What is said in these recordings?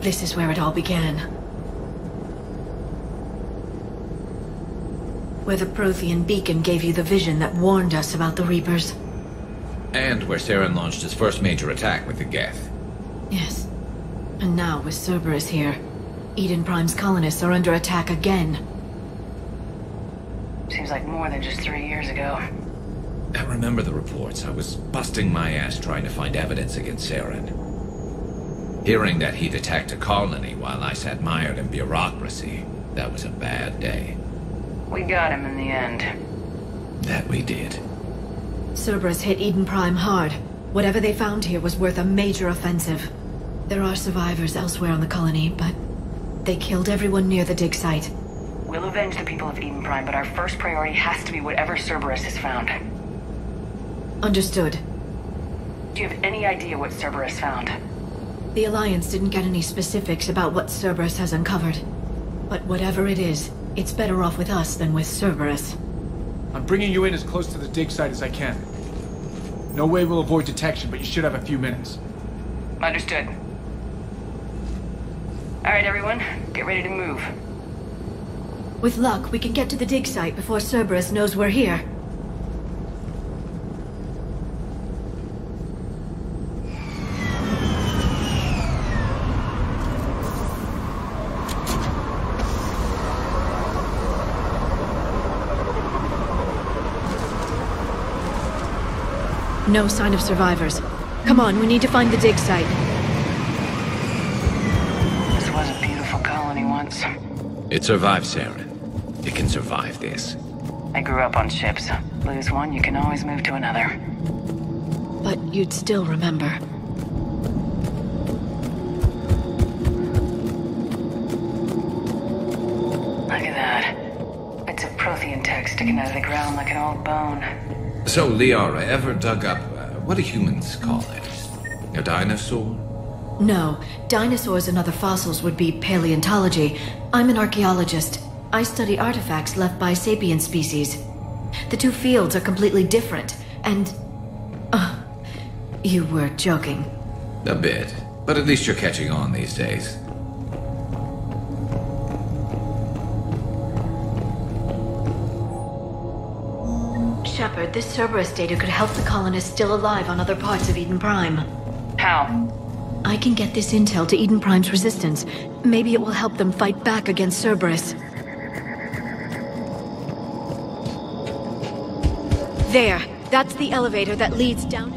Eden Prime. This is where it all began. Where the Prothean beacon gave you the vision that warned us about the Reapers. And where Saren launched his first major attack with the Geth. Yes. And now, with Cerberus here, Eden Prime's colonists are under attack again. Seems like more than just three years ago. I remember the reports. I was busting my ass trying to find evidence against Saren. Hearing that he'd attacked a colony while I sat mired in bureaucracy, that was a bad day. We got him in the end. That we did. Cerberus hit Eden Prime hard. Whatever they found here was worth a major offensive. There are survivors elsewhere on the colony, but they killed everyone near the dig site. We'll avenge the people of Eden Prime, but our first priority has to be whatever Cerberus has found. Understood. Do you have any idea what Cerberus found? The Alliance didn't get any specifics about what Cerberus has uncovered. But whatever it is, it's better off with us than with Cerberus. I'm bringing you in as close to the dig site as I can. No way we'll avoid detection, but you should have a few minutes. Understood. Alright, everyone. Get ready to move. With luck, we can get to the dig site before Cerberus knows we're here. No sign of survivors. Come on, we need to find the dig site. This was a beautiful colony once. It survived, Saren. It can survive this. I grew up on ships. Lose one, you can always move to another. But you'd still remember. Look at that. It's a Prothean tech sticking out of the ground like an old bone. So, Liara ever dug up, uh, what do humans call it? A dinosaur? No, dinosaurs and other fossils would be paleontology. I'm an archaeologist. I study artifacts left by sapient species. The two fields are completely different, and... Uh, you were joking. A bit. But at least you're catching on these days. This Cerberus data could help the colonists still alive on other parts of Eden Prime. How? I can get this intel to Eden Prime's resistance. Maybe it will help them fight back against Cerberus. There. That's the elevator that leads down...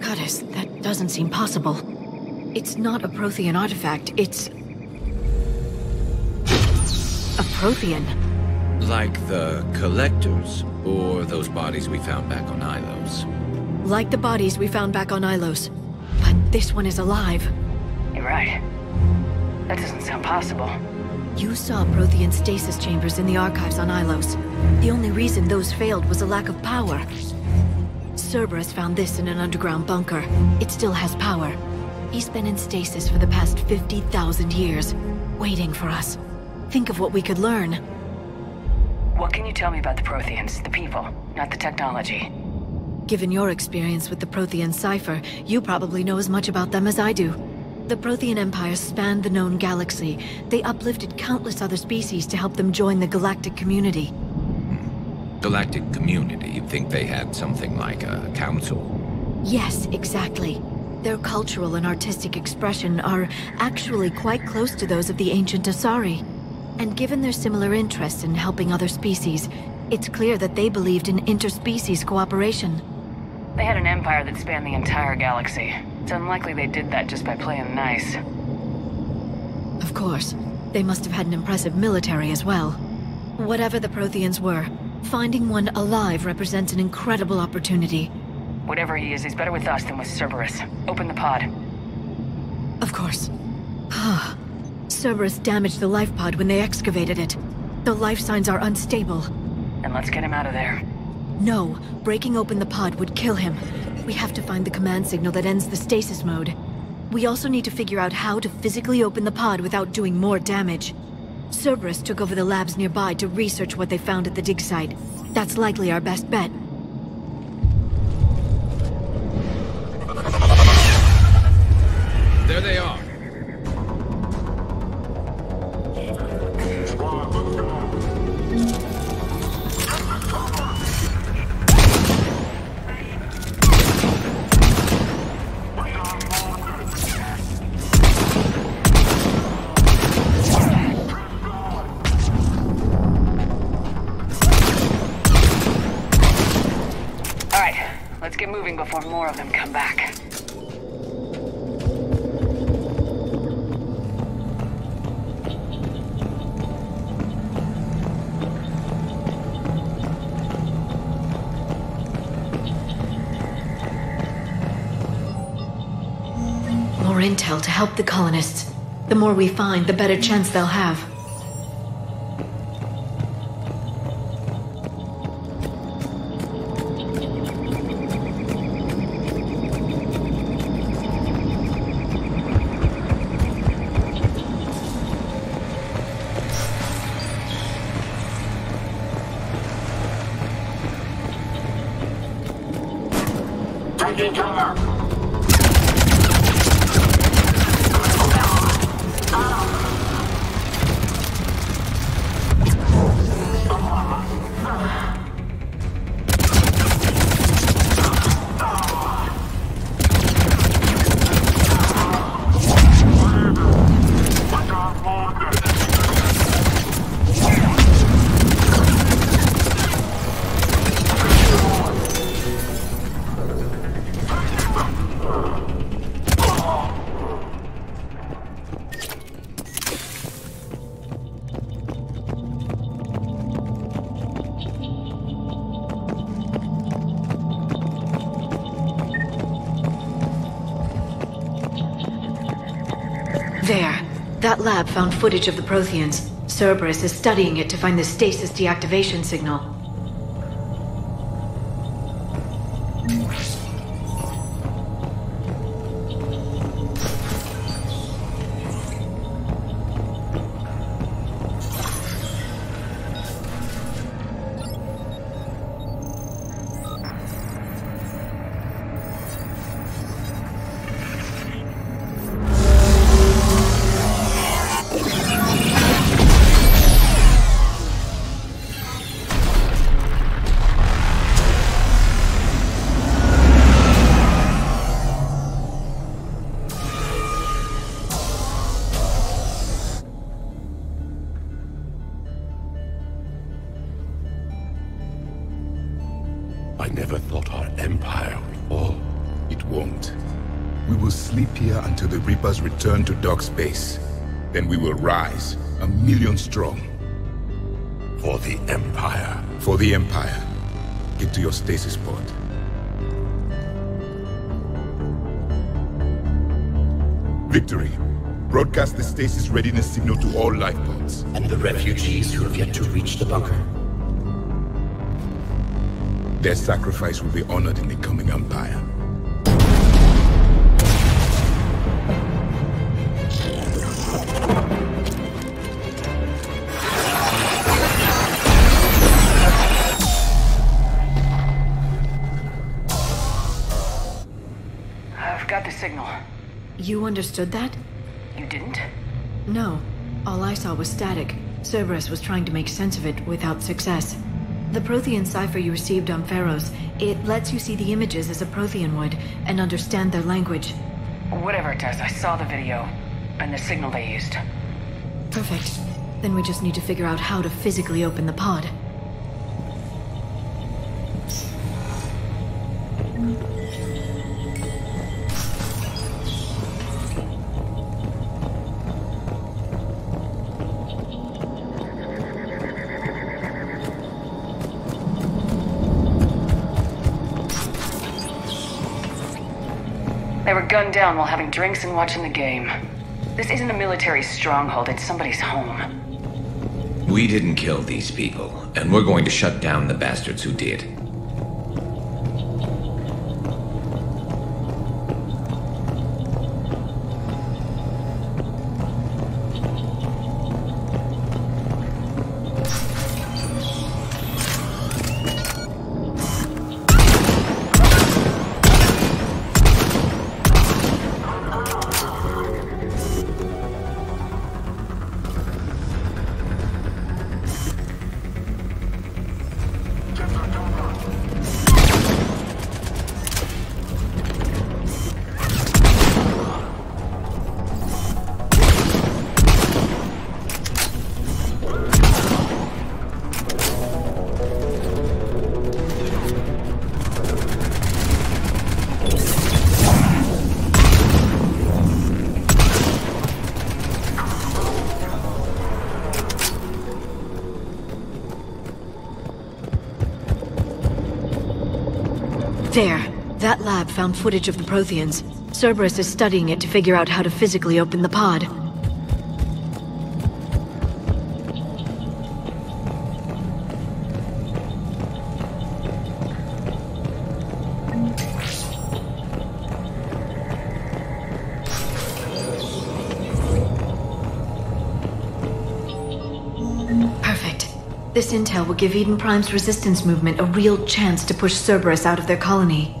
Goddess, that doesn't seem possible. It's not a Prothean artifact, it's... A Prothean. Like the collectors, or those bodies we found back on Ilos. Like the bodies we found back on Ilos. But this one is alive. You're right. That doesn't sound possible. You saw Prothean stasis chambers in the archives on Ilos. The only reason those failed was a lack of power. Cerberus found this in an underground bunker. It still has power. He's been in stasis for the past 50,000 years, waiting for us. Think of what we could learn. What can you tell me about the Protheans, the people, not the technology? Given your experience with the Prothean cipher, you probably know as much about them as I do. The Prothean Empire spanned the known galaxy. They uplifted countless other species to help them join the galactic community. Hmm. Galactic community, you'd think they had something like a council. Yes, exactly. Their cultural and artistic expression are actually quite close to those of the ancient Asari. And given their similar interests in helping other species, it's clear that they believed in interspecies cooperation. They had an empire that spanned the entire galaxy. It's unlikely they did that just by playing nice. Of course. They must have had an impressive military as well. Whatever the Protheans were, finding one alive represents an incredible opportunity. Whatever he is, he's better with us than with Cerberus. Open the pod. Of course. Ah. Cerberus damaged the life pod when they excavated it. The life signs are unstable. And let's get him out of there. No, breaking open the pod would kill him. We have to find the command signal that ends the stasis mode. We also need to figure out how to physically open the pod without doing more damage. Cerberus took over the labs nearby to research what they found at the dig site. That's likely our best bet. There they are. Let's get moving before more of them intel to help the colonists. The more we find, the better chance they'll have. Lab found footage of the Protheans. Cerberus is studying it to find the stasis deactivation signal. Return to dark space. Then we will rise, a million strong. For the empire. For the Empire. Get to your stasis pod. Victory. Broadcast the stasis readiness signal to all life pods. and the refugees who have yet to reach the bunker. Their sacrifice will be honored in the coming Empire. You understood that? You didn't? No. All I saw was static. Cerberus was trying to make sense of it without success. The Prothean cipher you received on Feros, it lets you see the images as a Prothean would and understand their language. Whatever it does, I saw the video. And the signal they used. Perfect. Then we just need to figure out how to physically open the pod. Down while having drinks and watching the game. This isn't a military stronghold, it's somebody's home. We didn't kill these people, and we're going to shut down the bastards who did. There. That lab found footage of the Protheans. Cerberus is studying it to figure out how to physically open the pod. Intel will give Eden Prime's resistance movement a real chance to push Cerberus out of their colony.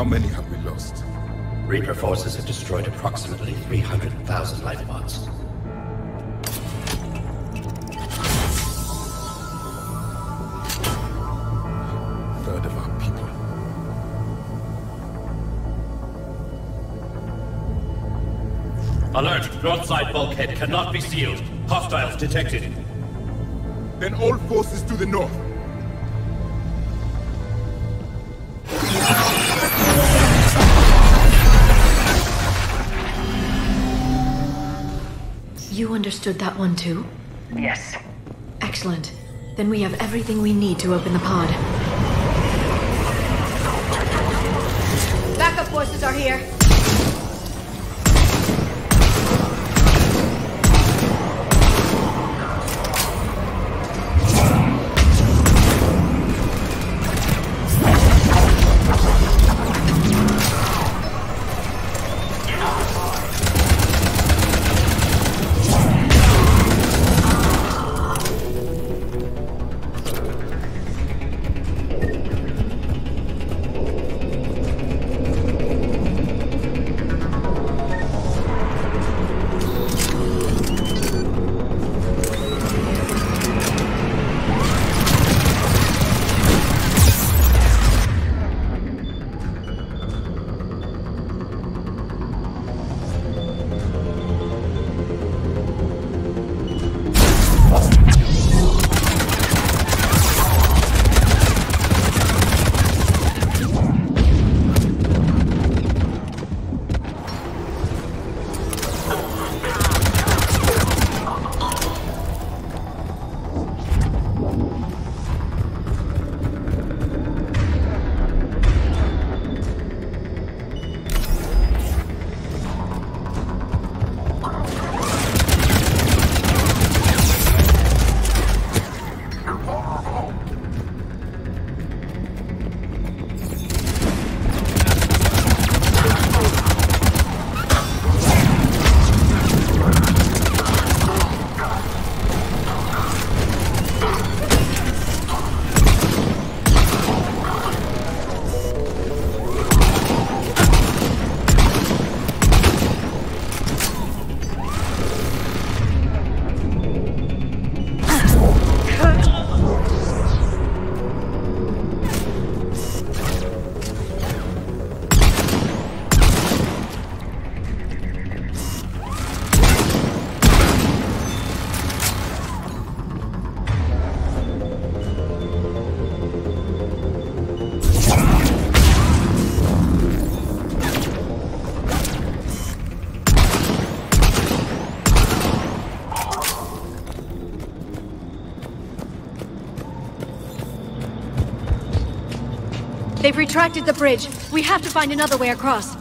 How many have we lost? Reaper forces have destroyed approximately 300,000 life pods. Third of our people. Alert! Broadside bulkhead cannot be sealed. Hostiles detected. Then all forces to the north. Understood that one too? Yes. Excellent. Then we have everything we need to open the pod. Backup forces are here. Retracted the bridge. We have to find another way across.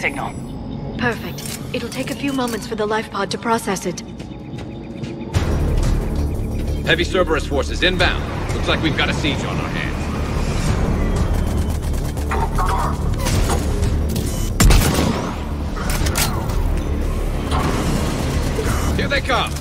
Signal. Perfect. It'll take a few moments for the life pod to process it. Heavy Cerberus forces inbound. Looks like we've got a siege on our hands. Here they come!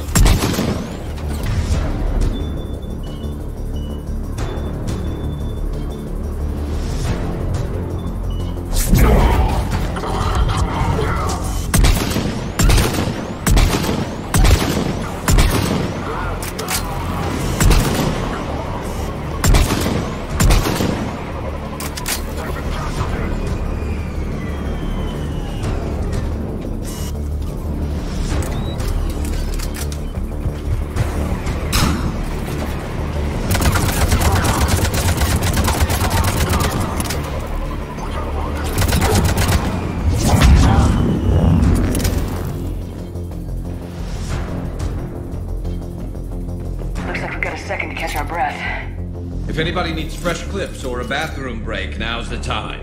If anybody needs fresh clips or a bathroom break, now's the time.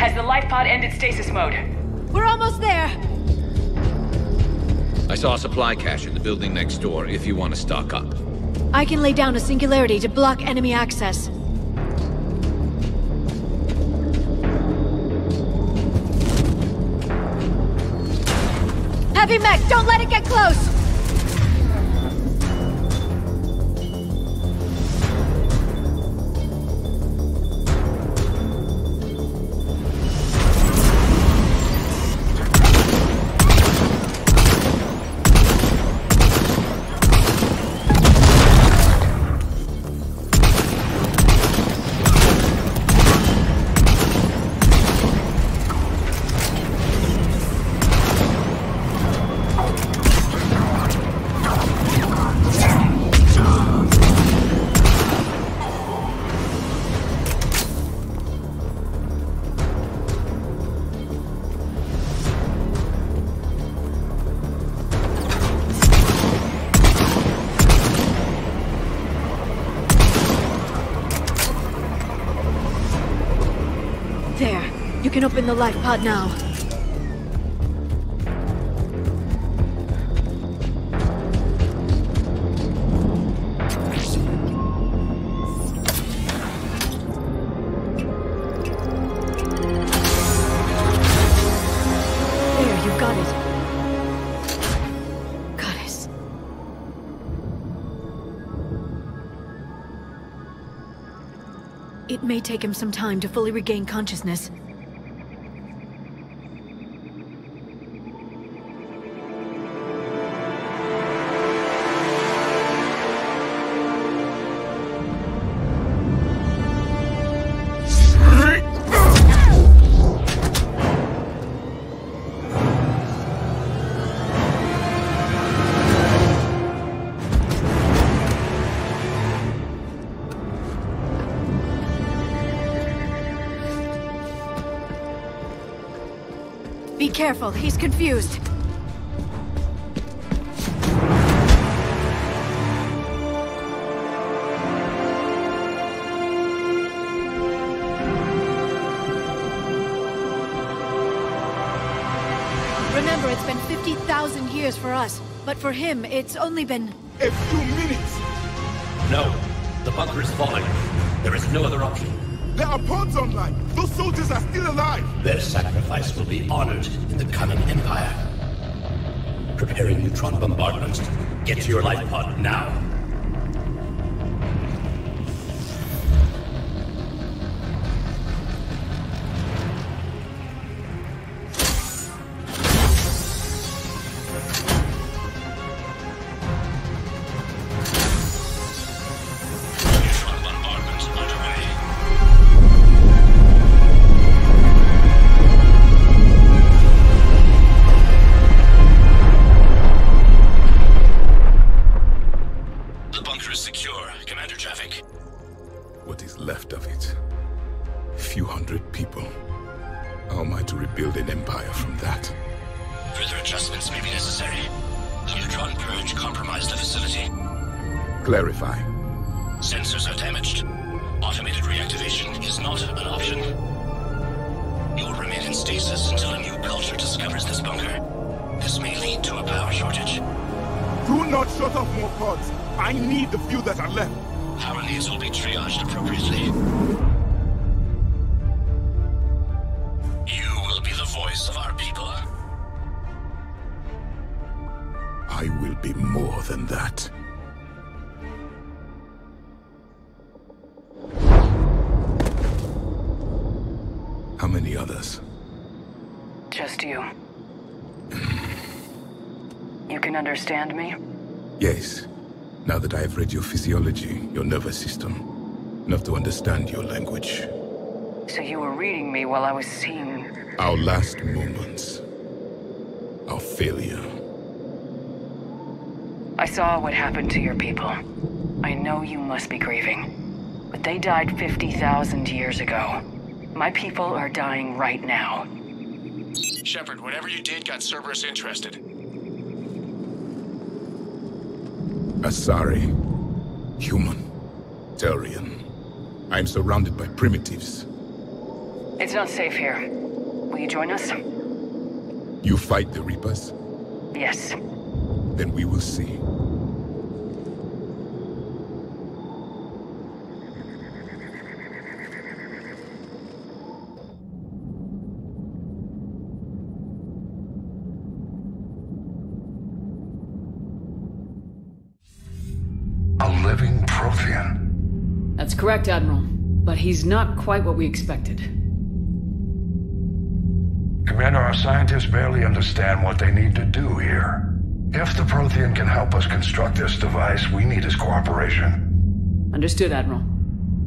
Has the life pod ended stasis mode? We're almost there! I saw a supply cache in the building next door if you want to stock up. I can lay down a singularity to block enemy access. Heavy mech, don't let it get close! Open the life pod now. There, you got it. Goddess. It may take him some time to fully regain consciousness. Careful, he's confused. Remember, it's been 50,000 years for us, but for him, it's only been... A few minutes! No. The bunker is falling. There is no other option. There are pods online! Those soldiers are still alive! Their sacrifice will be honored in the coming Empire. Preparing neutron bombardment. Get to your life pod now. Just you. You can understand me? Yes. Now that I have read your physiology, your nervous system, enough to understand your language. So you were reading me while I was seeing... Our last moments. Our failure. I saw what happened to your people. I know you must be grieving. But they died 50,000 years ago. My people are dying right now. Shepard, whatever you did got Cerberus interested. Asari. Human. Turian. I am surrounded by primitives. It's not safe here. Will you join us? You fight the Reapers? Yes. Then we will see. Correct, Admiral. But he's not quite what we expected. Commander, our scientists barely understand what they need to do here. If the Prothean can help us construct this device, we need his cooperation. Understood, Admiral.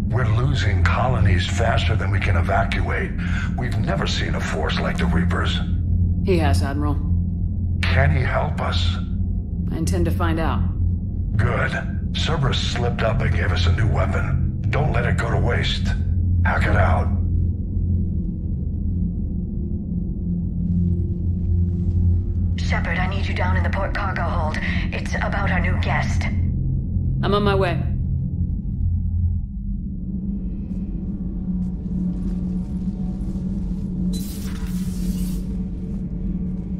We're losing colonies faster than we can evacuate. We've never seen a force like the Reapers. He has, Admiral. Can he help us? I intend to find out. Good. Cerberus slipped up and gave us a new weapon. Don't let it go to waste. Hackett out. Shepard, I need you down in the port cargo hold. It's about our new guest. I'm on my way.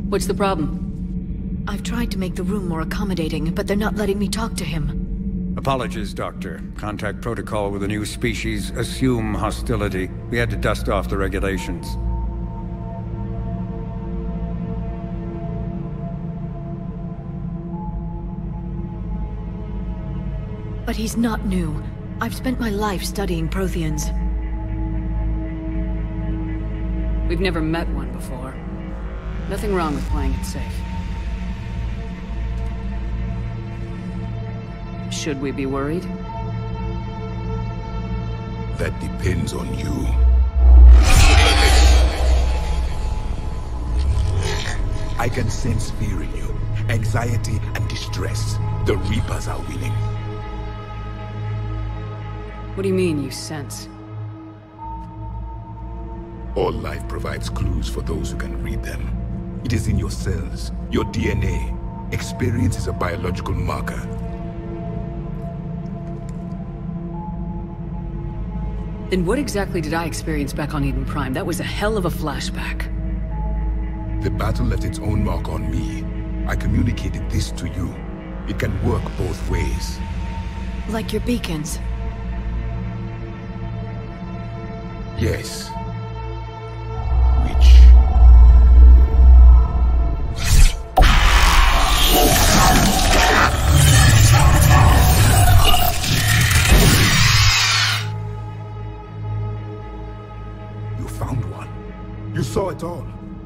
What's the problem? I've tried to make the room more accommodating, but they're not letting me talk to him. Apologies, Doctor. Contact protocol with a new species. Assume hostility. We had to dust off the regulations. But he's not new. I've spent my life studying Protheans. We've never met one before. Nothing wrong with playing it safe. Should we be worried? That depends on you. I can sense fear in you, anxiety and distress. The Reapers are winning. What do you mean, you sense? All life provides clues for those who can read them. It is in your cells, your DNA. Experience is a biological marker. Then what exactly did I experience back on Eden Prime? That was a hell of a flashback. The battle left its own mark on me. I communicated this to you. It can work both ways. Like your beacons. Yes. It all.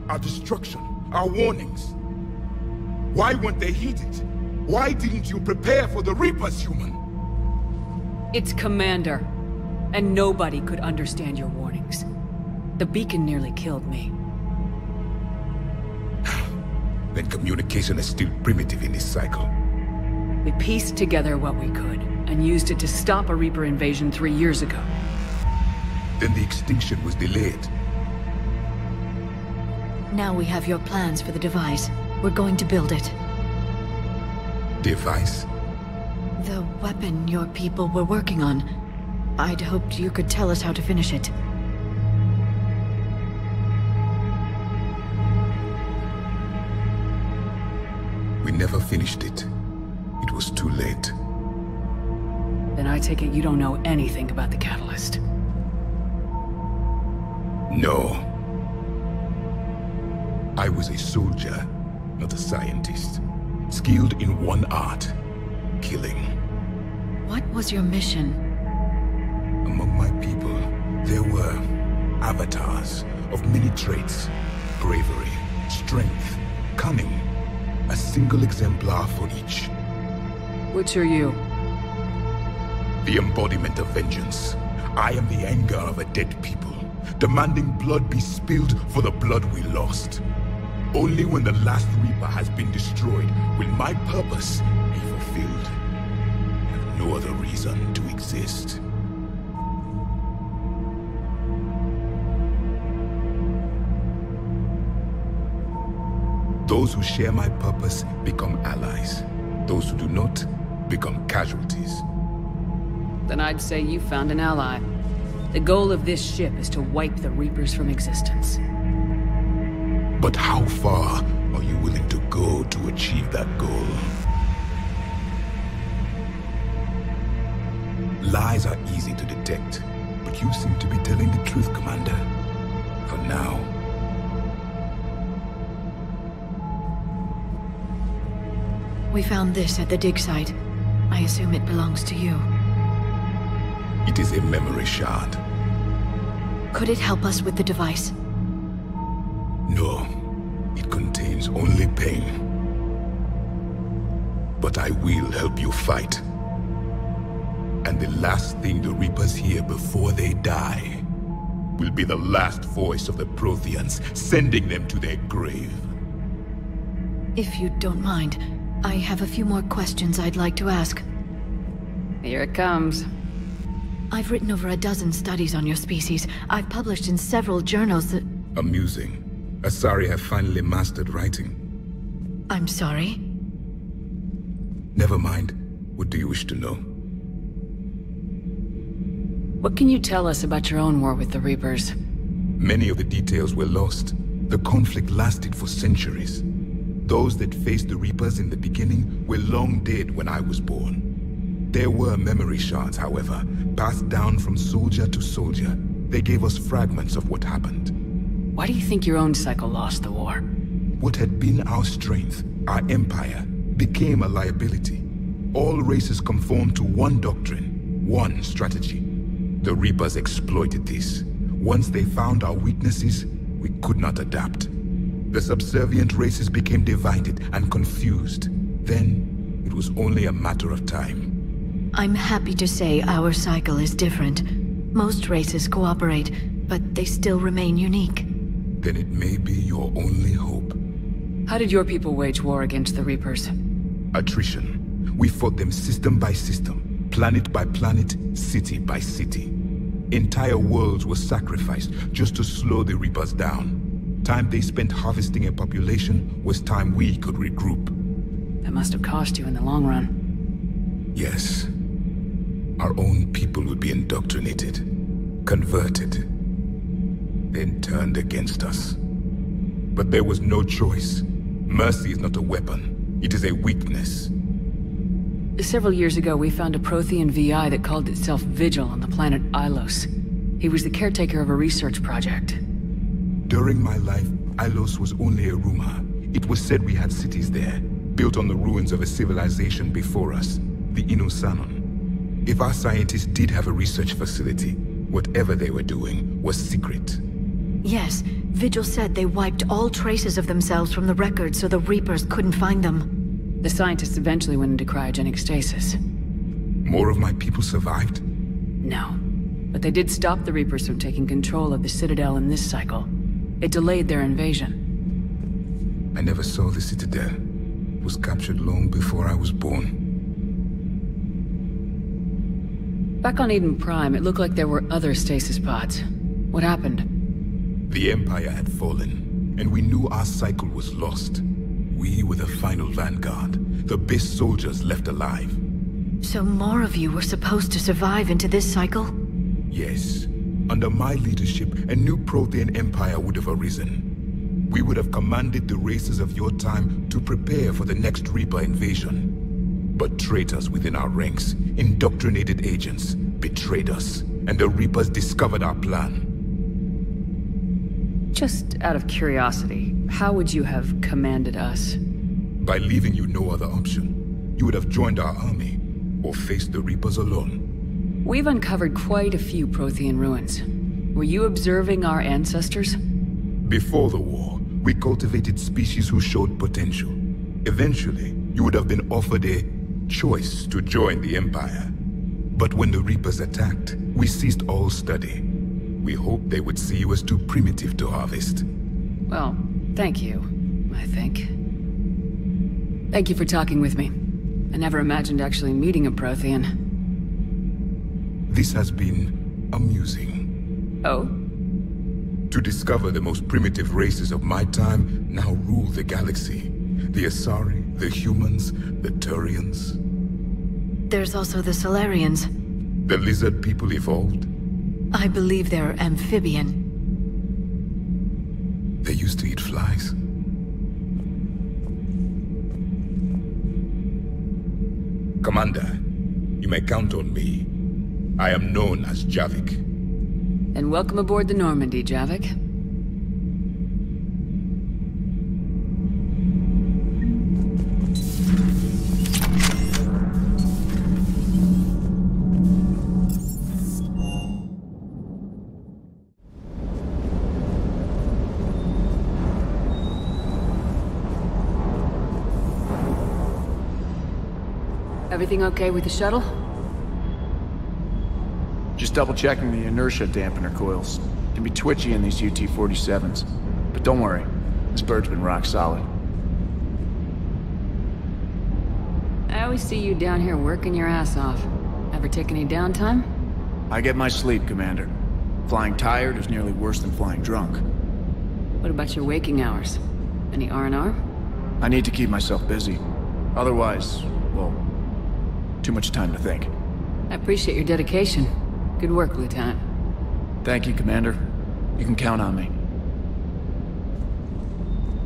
Our destruction, our warnings. Why weren't they heeded? Why didn't you prepare for the Reapers, human? It's Commander. And nobody could understand your warnings. The beacon nearly killed me. Then communication is still primitive in this cycle. We pieced together what we could. and used it to stop a Reaper invasion three years ago. Then the extinction was delayed. Now we have your plans for the device. We're going to build it. Device? The weapon your people were working on. I'd hoped you could tell us how to finish it. We never finished it. It was too late. Then I take it you don't know anything about the Catalyst. No. I was a soldier, not a scientist. Skilled in one art. Killing. What was your mission? Among my people, there were avatars of many traits. Bravery, strength, cunning. A single exemplar for each. Which are you? The embodiment of vengeance. I am the anger of a dead people, demanding blood be spilled for the blood we lost. Only when the last Reaper has been destroyed will my purpose be fulfilled. I have no other reason to exist. Those who share my purpose become allies. Those who do not become casualties. Then I'd say you found an ally. The goal of this ship is to wipe the Reapers from existence. But how far are you willing to go to achieve that goal? Lies are easy to detect, but you seem to be telling the truth, Commander. For now. We found this at the dig site. I assume it belongs to you. It is a memory shard. Could it help us with the device? Only pain. But I will help you fight. And the last thing the Reapers hear before they die will be the last voice of the Protheans sending them to their grave. If you don't mind, I have a few more questions I'd like to ask. Here it comes. I've written over a dozen studies on your species. I've published in several journals that... Amusing. Asari have finally mastered writing. I'm sorry? Never mind. What do you wish to know? What can you tell us about your own war with the Reapers? Many of the details were lost. The conflict lasted for centuries. Those that faced the Reapers in the beginning were long dead when I was born. There were memory shards, however, passed down from soldier to soldier. They gave us fragments of what happened. Why do you think your own cycle lost the war? What had been our strength, our empire, became a liability. All races conformed to one doctrine, one strategy. The Reapers exploited this. Once they found our weaknesses, we could not adapt. The subservient races became divided and confused. Then, it was only a matter of time. I'm happy to say our cycle is different. Most races cooperate, but they still remain unique. Then it may be your only hope. How did your people wage war against the Reapers? Attrition. We fought them system by system, planet by planet, city by city. Entire worlds were sacrificed just to slow the Reapers down. Time they spent harvesting a population was time we could regroup. That must have cost you in the long run. Yes. Our own people would be indoctrinated, converted, then turned against us. But there was no choice. Mercy is not a weapon. It is a weakness. Several years ago, we found a Prothean VI that called itself Vigil on the planet Ilos. He was the caretaker of a research project. During my life, Ilos was only a rumor. It was said we had cities there, built on the ruins of a civilization before us, the Inusannon. If our scientists did have a research facility, whatever they were doing was secret. Yes, Vigil said they wiped all traces of themselves from the records so the Reapers couldn't find them. The scientists eventually went into cryogenic stasis. More of my people survived? No. But they did stop the Reapers from taking control of the Citadel in this cycle. It delayed their invasion. I never saw the Citadel. It was captured long before I was born. Back on Eden Prime, it looked like there were other stasis pods. What happened? The Empire had fallen, and we knew our cycle was lost. We were the final vanguard, the best soldiers left alive. So more of you were supposed to survive into this cycle? Yes. Under my leadership, a new Prothean empire would have arisen. We would have commanded the races of your time to prepare for the next Reaper invasion. But traitors within our ranks, indoctrinated agents, betrayed us, and the Reapers discovered our plan. Just out of curiosity, how would you have commanded us? By leaving you no other option. You would have joined our army, or faced the Reapers alone. We've uncovered quite a few Prothean ruins. Were you observing our ancestors? Before the war, we cultivated species who showed potential. Eventually, you would have been offered a choice to join the Empire. But when the Reapers attacked, we ceased all study. We hoped they would see you as too primitive to harvest. Well, thank you, I think. Thank you for talking with me. I never imagined actually meeting a Prothean. This has been amusing. Oh? To discover the most primitive races of my time now rule the galaxy. The Asari, the humans, the Turians. There's also the Salarians. The lizard people evolved. I believe they're amphibian. They used to eat flies. Commander, you may count on me. I am known as Javik. And welcome aboard the Normandy, Javik. Everything okay with the shuttle? Just double checking the inertia dampener coils. Can be twitchy in these UT-47s. But don't worry, this bird's been rock solid. I always see you down here working your ass off. Ever take any downtime? I get my sleep, Commander. Flying tired is nearly worse than flying drunk. What about your waking hours? Any R&R? I need to keep myself busy. Otherwise, well, too much time to think. I appreciate your dedication. Good work, Lieutenant. Thank you, Commander. You can count on me.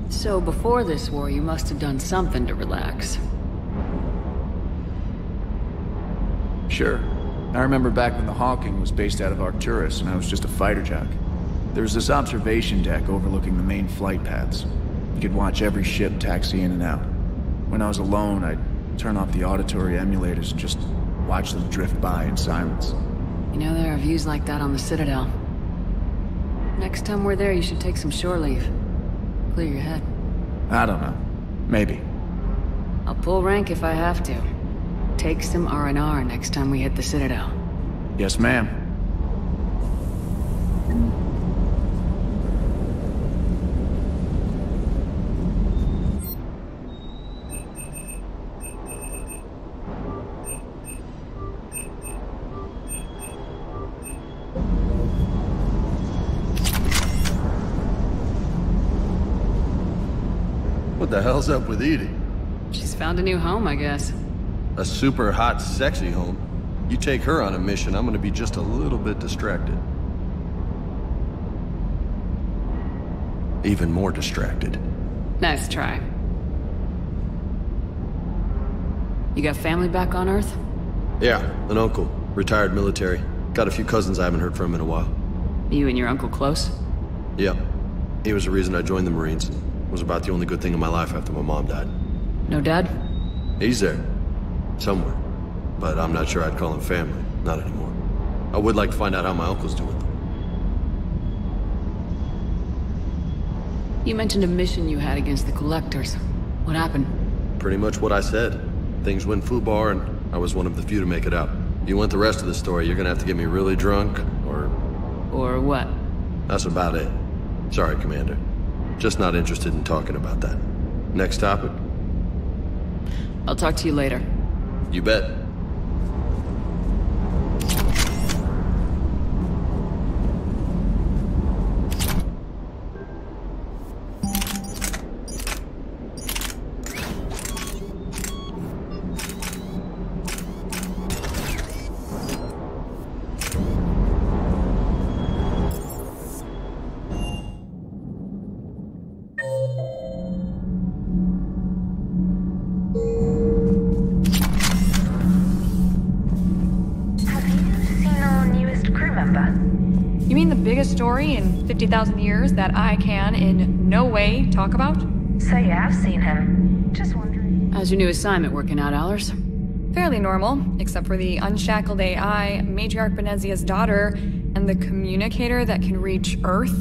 So before this war, you must have done something to relax. Sure. I remember back when the Hawking was based out of Arcturus and I was just a fighter jock. There was this observation deck overlooking the main flight paths. You could watch every ship taxi in and out. When I was alone, I'd turn off the auditory emulators and just watch them drift by in silence. You know, there are views like that on the Citadel. Next time we're there, you should take some shore leave. Clear your head. I don't know. Maybe. I'll pull rank if I have to. Take some R&R next time we hit the Citadel. Yes, ma'am. What the hell's up with EDI? She's found a new home, I guess. A super hot, sexy home. You take her on a mission, I'm gonna be just a little bit distracted. Even more distracted. Nice try. You got family back on Earth? Yeah, an uncle. Retired military. Got a few cousins I haven't heard from in a while. You and your uncle close? Yep. He was the reason I joined the Marines was about the only good thing in my life after my mom died. No dad? He's there. Somewhere. But I'm not sure I'd call him family. Not anymore. I would like to find out how my uncle's doing. You mentioned a mission you had against the Collectors. What happened? Pretty much what I said. Things went foobar and I was one of the few to make it out. You want the rest of the story, you're gonna have to get me really drunk, or... Or what? That's about it. Sorry, Commander. Just not interested in talking about that. Next topic? I'll talk to you later. You bet. You mean the biggest story in 50,000 years that I can in no way talk about? So yeah, I've seen him. Just wondering. How's your new assignment working out, Allers? Fairly normal, except for the unshackled AI, Matriarch Benezia's daughter, and the communicator that can reach Earth.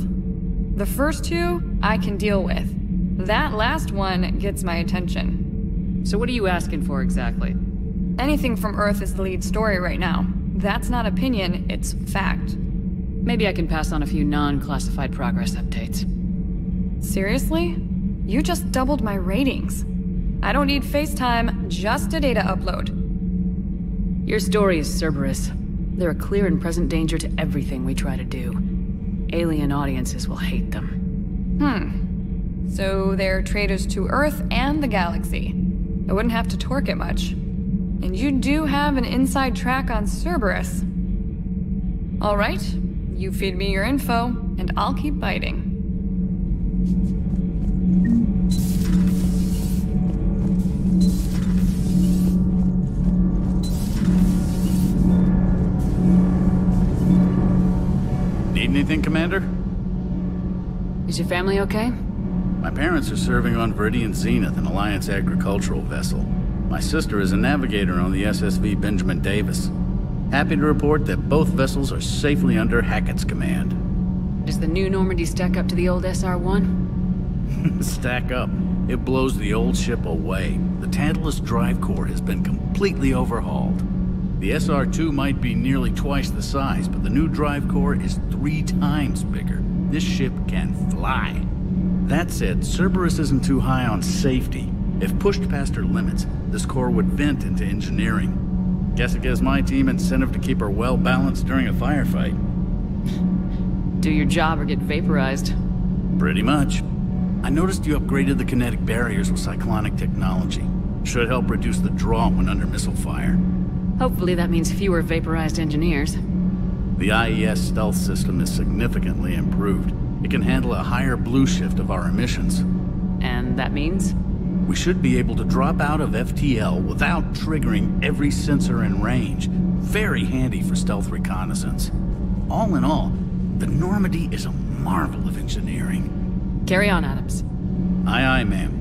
The first two, I can deal with. That last one gets my attention. So what are you asking for exactly? Anything from Earth is the lead story right now. That's not opinion, it's fact. Maybe I can pass on a few non-classified progress updates. Seriously? You just doubled my ratings. I don't need FaceTime, just a data upload. Your story is Cerberus. They're a clear and present danger to everything we try to do. Alien audiences will hate them. Hmm. So they're traitors to Earth and the galaxy. I wouldn't have to torque it much. And you do have an inside track on Cerberus. Alright, you feed me your info, and I'll keep biting. Need anything, Commander? Is your family okay? My parents are serving on Veridian Zenith, an Alliance agricultural vessel. My sister is a navigator on the SSV Benjamin Davis. Happy to report that both vessels are safely under Hackett's command. Does the new Normandy stack up to the old SR-1? stack up. It blows the old ship away. The Tantalus drive core has been completely overhauled. The SR-2 might be nearly twice the size, but the new drive core is three times bigger. This ship can fly. That said, Cerberus isn't too high on safety. If pushed past her limits, this core would vent into engineering. Guess it gives my team incentive to keep her well balanced during a firefight. Do your job or get vaporized. Pretty much. I noticed you upgraded the kinetic barriers with cyclonic technology. Should help reduce the draw when under missile fire. Hopefully that means fewer vaporized engineers. The IES stealth system is significantly improved. It can handle a higher blue shift of our emissions. And that means? We should be able to drop out of FTL without triggering every sensor in range. Very handy for stealth reconnaissance. All in all, the Normandy is a marvel of engineering. Carry on, Adams. Aye, aye, ma'am.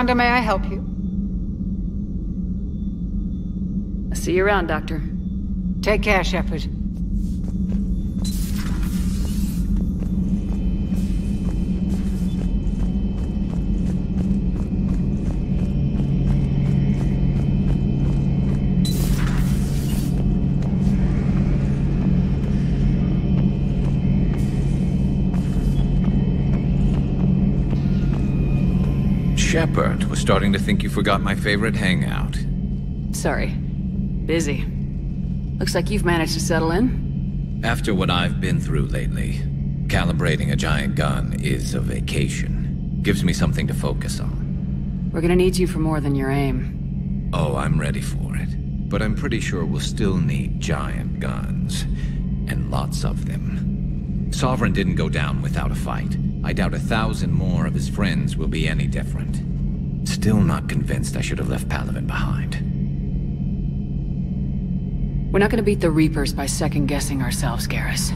Commander, may I help you? I'll see you around, Doctor. Take care, Shepard. Shepard was starting to think you forgot my favorite hangout. Sorry. Busy. Looks like you've managed to settle in. After what I've been through lately, calibrating a giant gun is a vacation. Gives me something to focus on. We're gonna need you for more than your aim. Oh, I'm ready for it. But I'm pretty sure we'll still need giant guns. And lots of them. Sovereign didn't go down without a fight. I doubt a thousand more of his friends will be any different. Still not convinced I should have left Palaven behind. We're not gonna beat the Reapers by second-guessing ourselves, Garrus.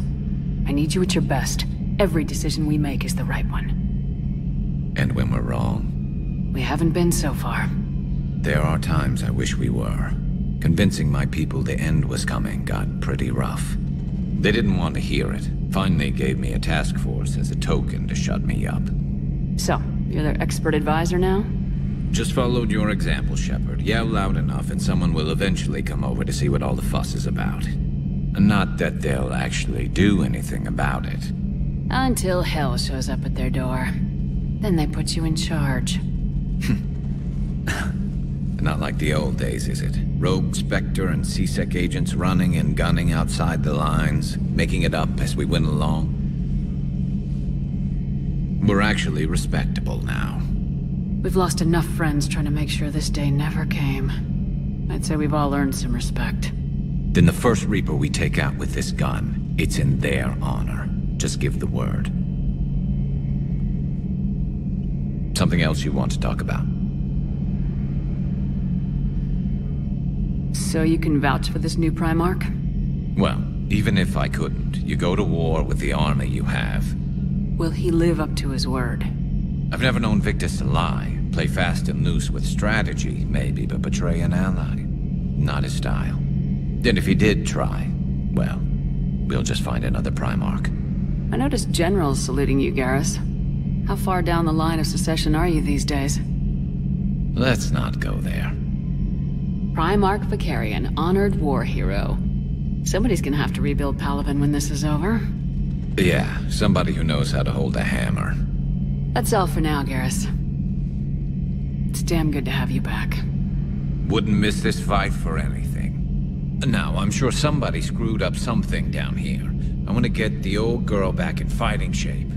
I need you at your best. Every decision we make is the right one. And when we're wrong? We haven't been so far. There are times I wish we were. Convincing my people the end was coming got pretty rough. They didn't want to hear it. Finally gave me a task force as a token to shut me up. So, you're their expert advisor now? Just followed your example, Shepard. Yell loud enough and someone will eventually come over to see what all the fuss is about. Not that they'll actually do anything about it. Until hell shows up at their door. Then they put you in charge. Like the old days, is it? Rogue Spectre and C-Sec agents running and gunning outside the lines, making it up as we went along? We're actually respectable now. We've lost enough friends trying to make sure this day never came. I'd say we've all earned some respect. Then the first Reaper we take out with this gun, it's in their honor. Just give the word. Something else you want to talk about? So you can vouch for this new Primarch? Well, even if I couldn't, you go to war with the army you have. Will he live up to his word? I've never known Victus to lie. Play fast and loose with strategy, maybe, but betray an ally. Not his style. And if he did try, well, we'll just find another Primarch. I noticed generals saluting you, Garrus. How far down the line of secession are you these days? Let's not go there. Primarch Vakarian, honored war hero. Somebody's gonna have to rebuild Palaven when this is over. Yeah, somebody who knows how to hold a hammer. That's all for now, Garrus. It's damn good to have you back. Wouldn't miss this fight for anything. Now, I'm sure somebody screwed up something down here. I want to get the old girl back in fighting shape.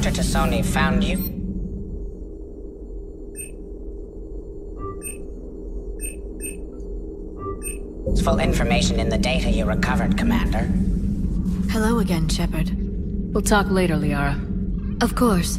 Dr. Tassoni found you. There's full information in the data you recovered, Commander. Hello again, Shepard. We'll talk later, Liara. Of course.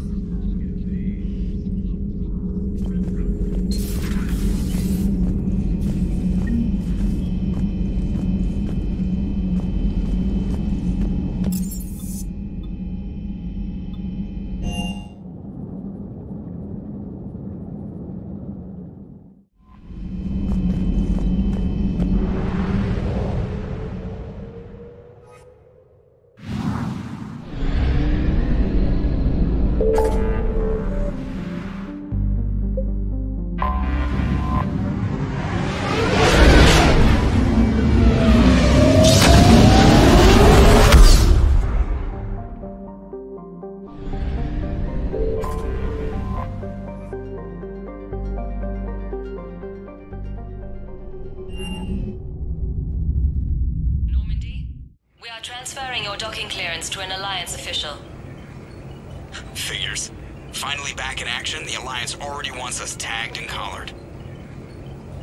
Already us tagged and collared.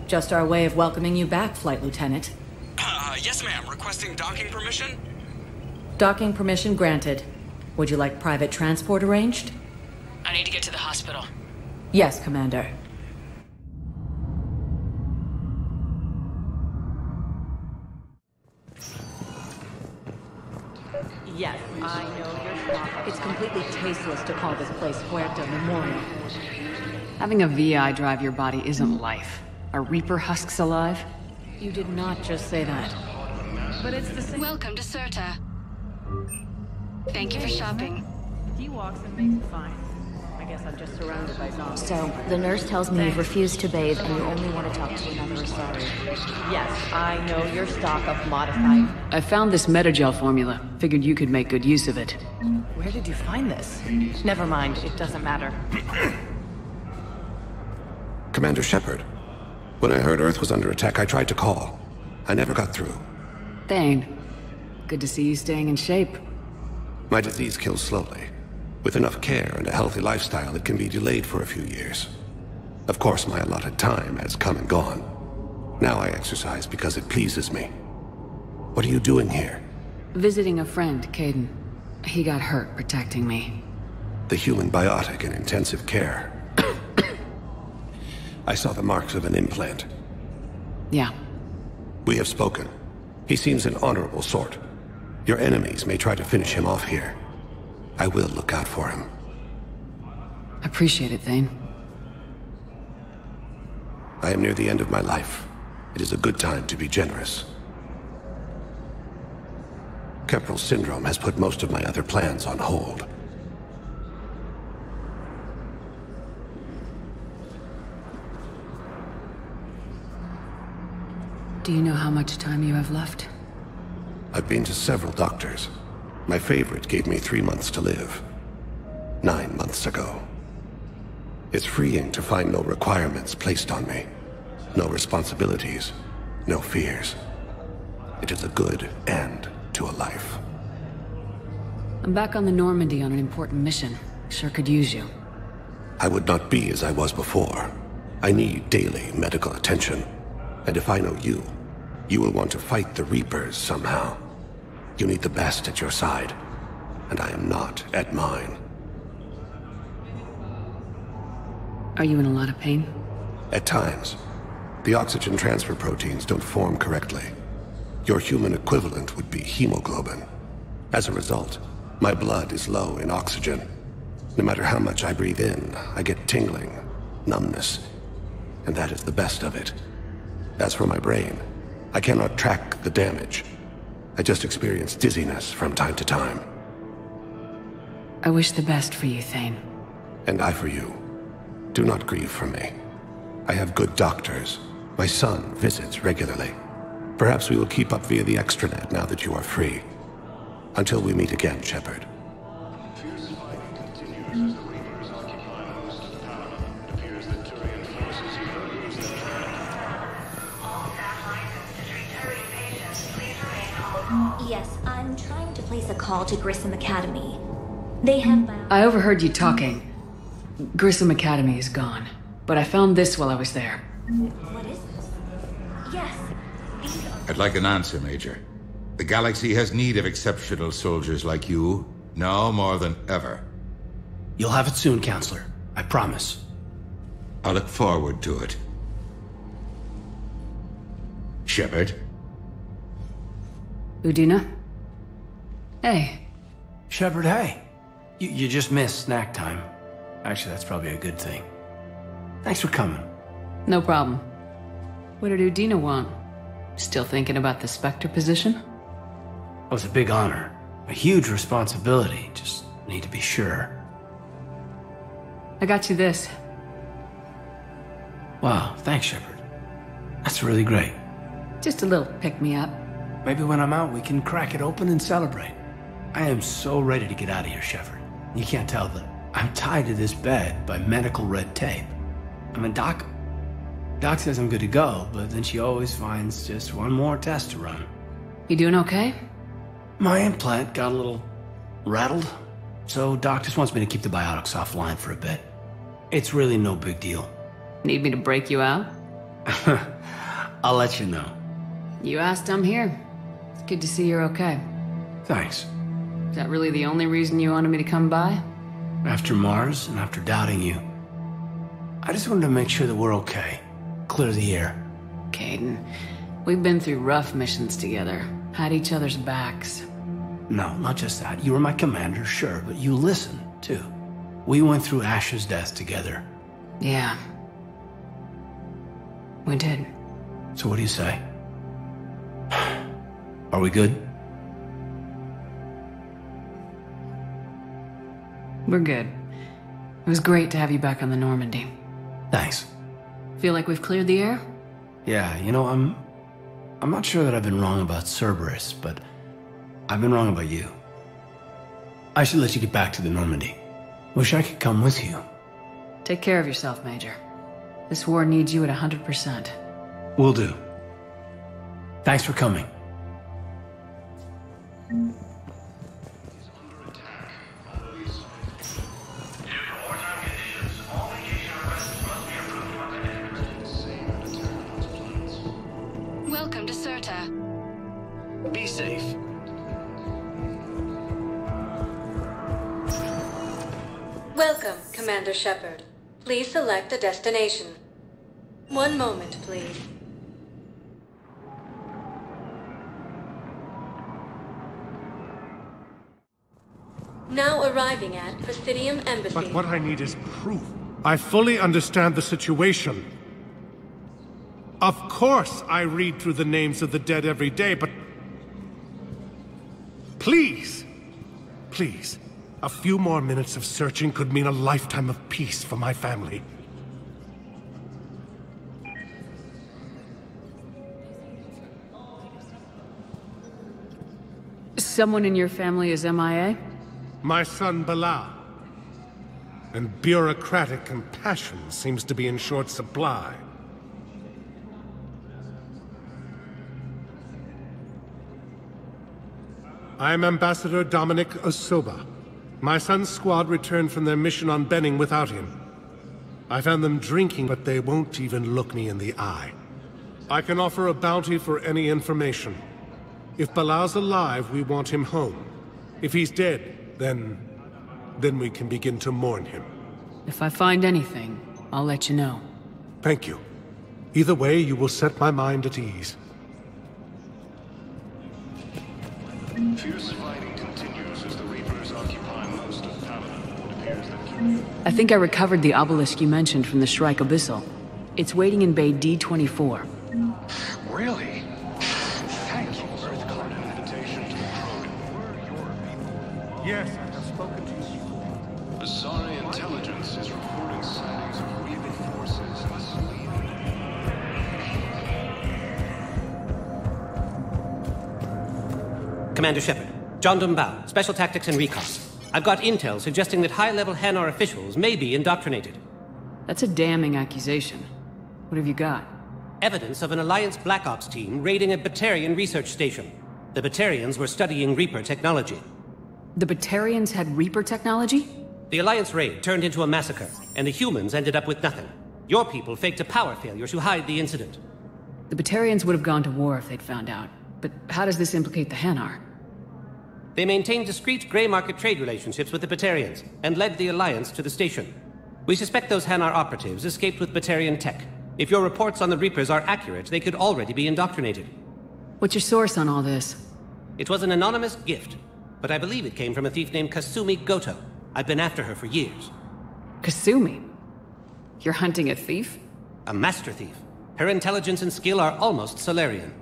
Just our way of welcoming you back, Flight Lieutenant. Uh, yes ma'am, requesting docking permission? Docking permission granted. Would you like private transport arranged? I need to get to the hospital. Yes, Commander. Yes, I know you're shocked. It's completely tasteless to call this place Huerta Memorial. Having a VI drive your body isn't life. Are Reaper husks alive? You did not just say that. But it's the same. Welcome to Serta. Thank you for shopping. He walks and makes it fine. I guess I'm just surrounded by zombies. So, the nurse tells me you've refused to bathe and you only want to talk to another Asari. Yes, I know your stock of modified. I found this Medi-gel formula. Figured you could make good use of it. Where did you find this? Never mind, it doesn't matter. Commander Shepard. When I heard Earth was under attack, I tried to call. I never got through. Thane, good to see you staying in shape. My disease kills slowly. With enough care and a healthy lifestyle, it can be delayed for a few years. Of course, my allotted time has come and gone. Now I exercise because it pleases me. What are you doing here? Visiting a friend, Kaidan. He got hurt protecting me. The human biotic in intensive care. I saw the marks of an implant. Yeah. We have spoken. He seems an honorable sort. Your enemies may try to finish him off here. I will look out for him. Appreciate it, Thane. I am near the end of my life. It is a good time to be generous. Kepral syndrome has put most of my other plans on hold. Do you know how much time you have left? I've been to several doctors. My favorite gave me three months to live. Nine months ago. It's freeing to find no requirements placed on me. No responsibilities, no fears. It is a good end to a life. I'm back on the Normandy on an important mission. Sure could use you. I would not be as I was before. I need daily medical attention. And if I know you, you will want to fight the Reapers somehow. You need the best at your side, and I am not at mine. Are you in a lot of pain? At times. The oxygen transfer proteins don't form correctly. Your human equivalent would be hemoglobin. As a result, my blood is low in oxygen. No matter how much I breathe in, I get tingling, numbness, and that is the best of it. As for my brain, I cannot track the damage. I just experience dizziness from time to time. I wish the best for you, Thane. And I for you. Do not grieve for me. I have good doctors. My son visits regularly. Perhaps we will keep up via the extranet now that you are free. Until we meet again, Shepard. Call to Grissom Academy. They have... Hmm. I overheard you talking. Grissom Academy is gone, but I found this while I was there. What is this? Yes, I'd like an answer, Major. The galaxy has need of exceptional soldiers like you, now more than ever. You'll have it soon, Councilor. I promise. I look forward to it. Shepard? Udina? Hey. Shepard, hey. You, you just missed snack time. Actually, that's probably a good thing. Thanks for coming. No problem. What did Udina want? Still thinking about the Spectre position? Oh, it was a big honor. A huge responsibility. Just need to be sure. I got you this. Wow, thanks, Shepard. That's really great. Just a little pick-me-up. Maybe when I'm out, we can crack it open and celebrate. I am so ready to get out of here, Shepard. You can't tell that I'm tied to this bed by medical red tape. I mean, Doc... Doc says I'm good to go, but then she always finds just one more test to run. You doing okay? My implant got a little rattled, so Doc just wants me to keep the biotics offline for a bit. It's really no big deal. Need me to break you out? I'll let you know. You asked, I'm here. It's good to see you're okay. Thanks. Is that really the only reason you wanted me to come by? After Mars and after doubting you, I just wanted to make sure that we're okay. Clear the air. Kaidan, we've been through rough missions together. Had each other's backs. No, not just that. You were my commander, sure, but you listened, too. We went through Ash's death together. Yeah. We did. So what do you say? Are we good? We're good. It was great to have you back on the Normandy. Thanks. Feel like we've cleared the air? Yeah, you know, I'm... I'm not sure that I've been wrong about Cerberus, but I've been wrong about you. I should let you get back to the Normandy. Wish I could come with you. Take care of yourself, Major. This war needs you at 100%. Will do. Thanks for coming. Safe. Welcome, Commander Shepard. Please select a destination. One moment, please. Now arriving at Presidium Embassy. But what I need is proof. I fully understand the situation. Of course I read through the names of the dead every day, but... Please! Please. A few more minutes of searching could mean a lifetime of peace for my family. Someone in your family is MIA? My son, Bilal. and bureaucratic compassion seems to be in short supply. I am Ambassador Dominic Osoba. My son's squad returned from their mission on Benning without him. I found them drinking, but they won't even look me in the eye. I can offer a bounty for any information. If Bilal's alive, we want him home. If he's dead, then... then we can begin to mourn him. If I find anything, I'll let you know. Thank you. Either way, you will set my mind at ease. I think I recovered the obelisk you mentioned from the Shrike Abyssal. It's waiting in Bay D-24. Really? Thank you, Earthcloud. An invitation to the. Where your people? Yes, Commander Shepard, Jondum Bau, Special Tactics and Recon. I've got intel suggesting that high-level Hanar officials may be indoctrinated. That's a damning accusation. What have you got? Evidence of an Alliance Black Ops team raiding a Batarian research station. The Batarians were studying Reaper technology. The Batarians had Reaper technology? The Alliance raid turned into a massacre, and the humans ended up with nothing. Your people faked a power failure to hide the incident. The Batarians would have gone to war if they'd found out. But how does this implicate the Hanar? They maintained discreet gray market trade relationships with the Batarians, and led the Alliance to the station. We suspect those Hanar operatives escaped with Batarian tech. If your reports on the Reapers are accurate, they could already be indoctrinated. What's your source on all this? It was an anonymous gift, but I believe it came from a thief named Kasumi Goto. I've been after her for years. Kasumi? You're hunting a thief? A master thief. Her intelligence and skill are almost Salarian.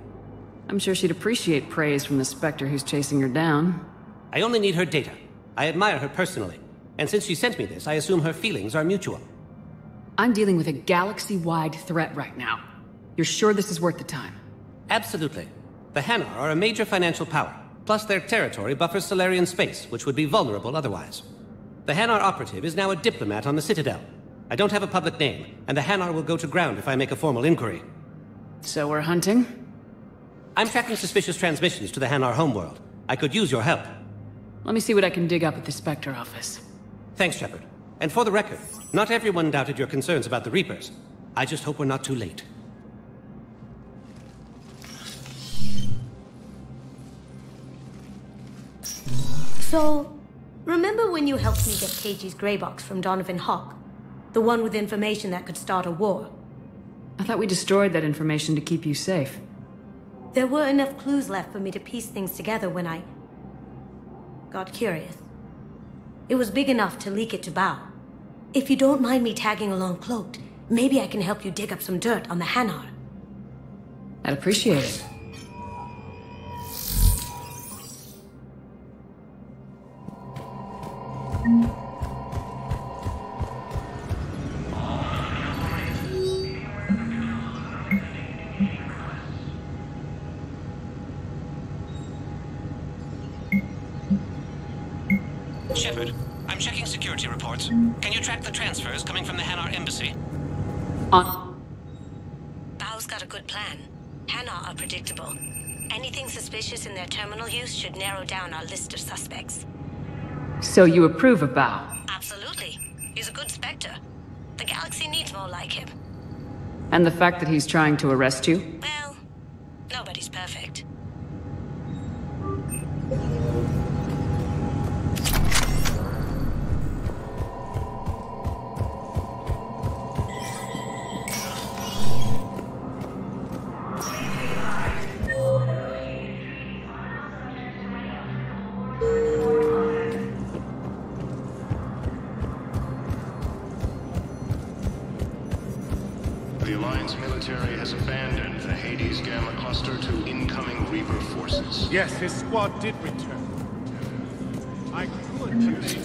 I'm sure she'd appreciate praise from the Spectre who's chasing her down. I only need her data. I admire her personally. And since she sent me this, I assume her feelings are mutual. I'm dealing with a galaxy-wide threat right now. You're sure this is worth the time? Absolutely. The Hanar are a major financial power, plus their territory buffers Salarian space, which would be vulnerable otherwise. The Hanar operative is now a diplomat on the Citadel. I don't have a public name, and the Hanar will go to ground if I make a formal inquiry. So we're hunting? I'm tracking suspicious transmissions to the Hanar homeworld. I could use your help. Let me see what I can dig up at the Spectre office. Thanks, Shepard. And for the record, not everyone doubted your concerns about the Reapers. I just hope we're not too late. So, remember when you helped me get Keiji's grey box from Donovan Hock? The one with information that could start a war? I thought we destroyed that information to keep you safe. There were enough clues left for me to piece things together when I... got curious. It was big enough to leak it to Bau. If you don't mind me tagging along cloaked, maybe I can help you dig up some dirt on the Hanar. I'd appreciate it. Shepard, So you approve of Bau? Absolutely. He's a good Spectre. The galaxy needs more like him. And the fact that he's trying to arrest you? The Alliance military has abandoned the Hades Gamma cluster to incoming Reaper forces. Yes, his squad did return. I could.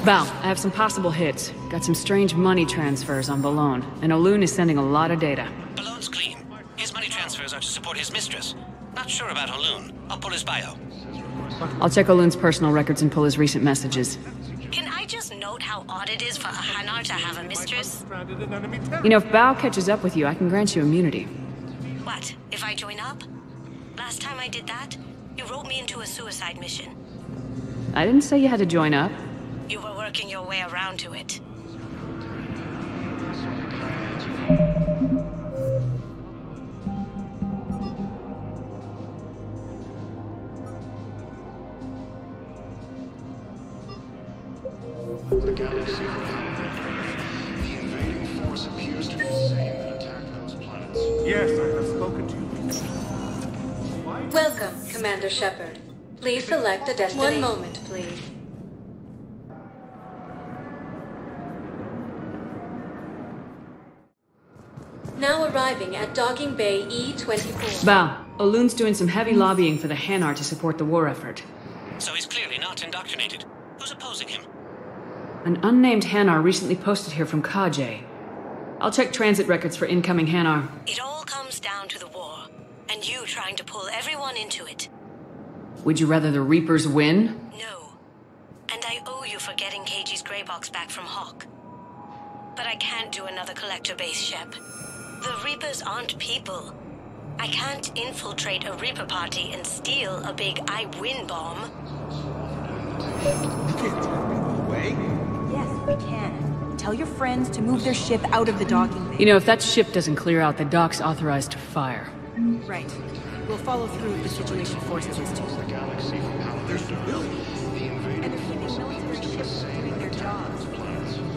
Val, I have some possible hits. Got some strange money transfers on Balone, and Olun is sending a lot of data. Balone's clean. His money transfers are to support his mistress. Not sure about Olun. I'll pull his bio. I'll check Olun's personal records and pull his recent messages. It is for a Hanar to have a mistress? You know, if Bau catches up with you, I can grant you immunity. What, if I join up? Last time I did that, you wrote me into a suicide mission. I didn't say you had to join up. You were working your way around to it. Commander Shepard. Please select a destination. One moment, please. Now arriving at Docking Bay E-24. Bau, Olun's doing some heavy lobbying for the Hanar to support the war effort. So he's clearly not indoctrinated. Who's opposing him? An unnamed Hanar recently posted here from Kahje. I'll check transit records for incoming Hanar. It all comes down to the war, and you trying to pull everyone into it. Would you rather the Reapers win? No. And I owe you for getting Keiji's grey box back from Hock. But I can't do another collector base, Shep. The Reapers aren't people. I can't infiltrate a Reaper party and steal a big I win bomb. Away? Yes, we can. Tell your friends to move their ship out of the docking bay. You know, if that ship doesn't clear out, the dock's authorized to fire. Right. We'll follow through if the situation forces us to. There's civilians. And if keeping military ships doing their jobs.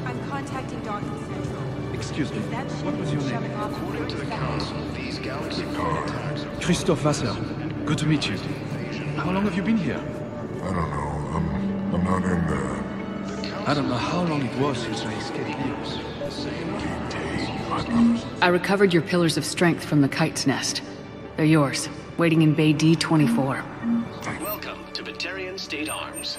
I'm contacting docking central. Excuse me, If that ship what was your name? shoving off in According to the Council, these galaxy uh, attacks Christoph Wasser. Good to meet you. How long have you been here? I don't know. I'm, I'm not in there. I don't know how long it was since I escaped here. I recovered your pillars of strength from the kite's nest. They're yours, waiting in Bay D24. Welcome to Batarian State Arms.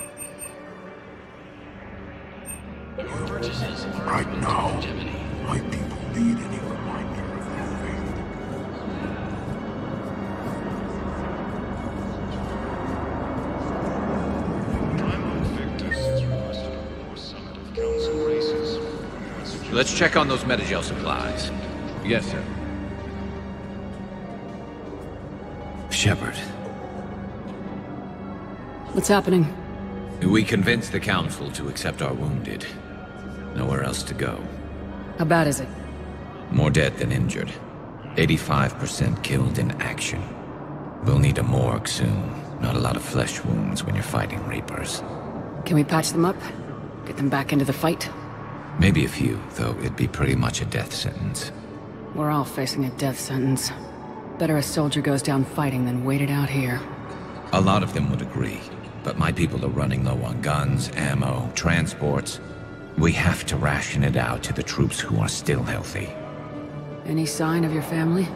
Purchases Right now, longevity. my people need any reminder of their fate. Let's check on those Medi-gel supplies. Yes, sir. Shepard, What's happening? we convinced the Council to accept our wounded. Nowhere else to go. How bad is it? More dead than injured. 85% killed in action. We'll need a morgue soon. Not a lot of flesh wounds when you're fighting Reapers. Can we patch them up? Get them back into the fight? Maybe a few, though it'd be pretty much a death sentence. We're all facing a death sentence. Better a soldier goes down fighting than wait it out here. A lot of them would agree, but my people are running low on guns, ammo, transports. We have to ration it out to the troops who are still healthy. Any sign of your family?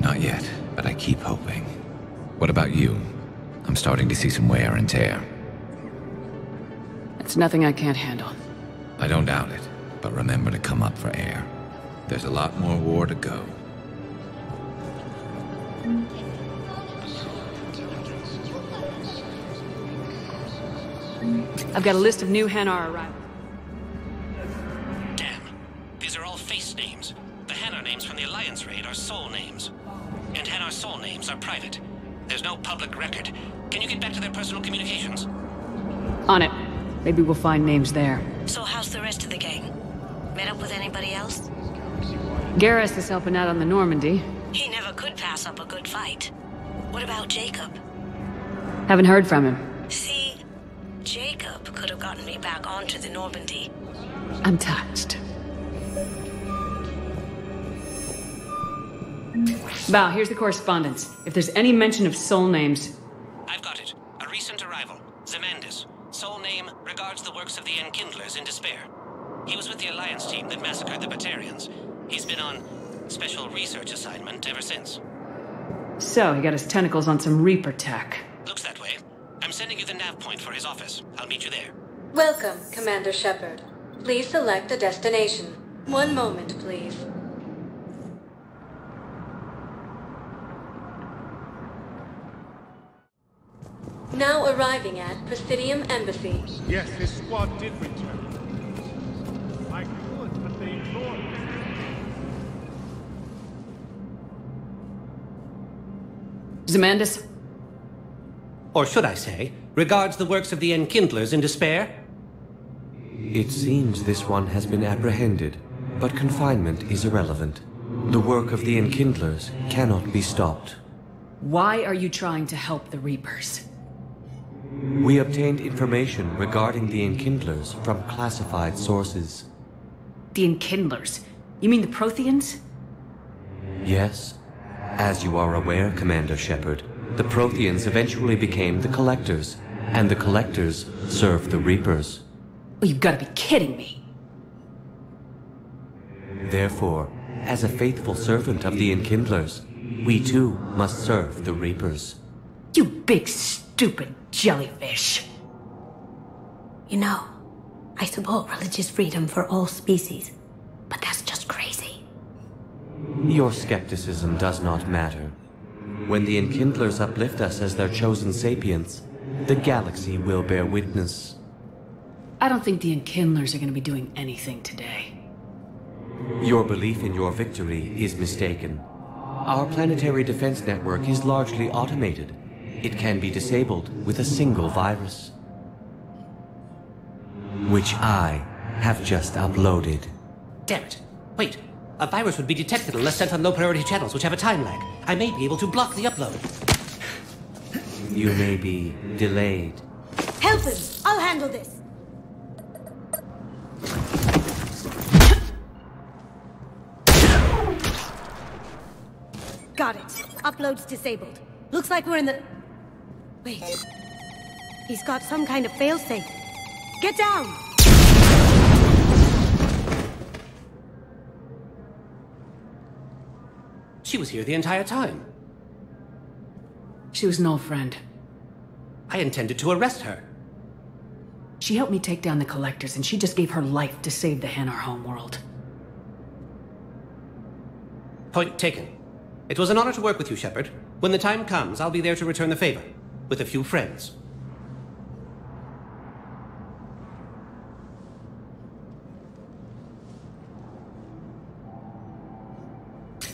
Not yet, but I keep hoping. What about you? I'm starting to see some wear and tear. It's nothing I can't handle. I don't doubt it, but remember to come up for air. There's a lot more war to go. I've got a list of new Hanar arrivals. Damn. These are all face names. The Hanar names from the Alliance raid are soul names. And Hanar soul names are private. There's no public record. Can you get back to their personal communications? On it. Maybe we'll find names there. So how's the rest of the gang? Met up with anybody else? Garrus is helping out on the Normandy. He never could pass up a good fight. What about Jacob? Haven't heard from him. See, Jacob could have gotten me back onto the Normandy. I'm touched. Bau, here's the correspondence. If there's any mention of soul names, I've got it. A recent arrival. Zemandis. Soul name regards the works of the Enkindlers in despair. He was with the Alliance team that massacred the Batarians. He's been on special research assignment ever since. so he got his tentacles on some Reaper tech. Looks that way. I'm sending you the nav point for his office. I'll meet you there. Welcome, Commander Shepard. Please select a destination. One moment, please. Now arriving at Presidium Embassy. Yes, his squad did return. Zemandis? Or should I say, regards the works of the Enkindlers in despair? It seems this one has been apprehended, but confinement is irrelevant. The work of the Enkindlers cannot be stopped. Why are you trying to help the Reapers? We obtained information regarding the Enkindlers from classified sources. The Enkindlers? You mean the Protheans? Yes. As you are aware, Commander Shepard, the Protheans eventually became the Collectors, and the Collectors served the Reapers. Oh, you've got to be kidding me. Therefore, as a faithful servant of the Enkindlers, we too must serve the Reapers. You big stupid jellyfish. You know, I support religious freedom for all species, but that's just crazy. Your skepticism does not matter. When the Enkindlers uplift us as their chosen sapients, the galaxy will bear witness. I don't think the Enkindlers are going to be doing anything today. Your belief in your victory is mistaken. Our planetary defense network is largely automated. It can be disabled with a single virus. Which I have just uploaded. Damn it. Wait. A virus would be detected unless sent on low priority channels, which have a time lag. I may be able to block the upload. You may be delayed. Help him! I'll handle this! Got it. Upload's disabled. Looks like we're in the... Wait. He's got some kind of failsafe. Get down! She was here the entire time. She was an old friend. I intended to arrest her. She helped me take down the Collectors, and she just gave her life to save the Hanar homeworld. Point taken. It was an honor to work with you, Shepard. When the time comes, I'll be there to return the favor. With a few friends.